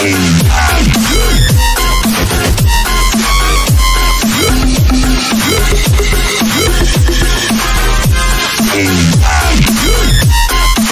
Hey.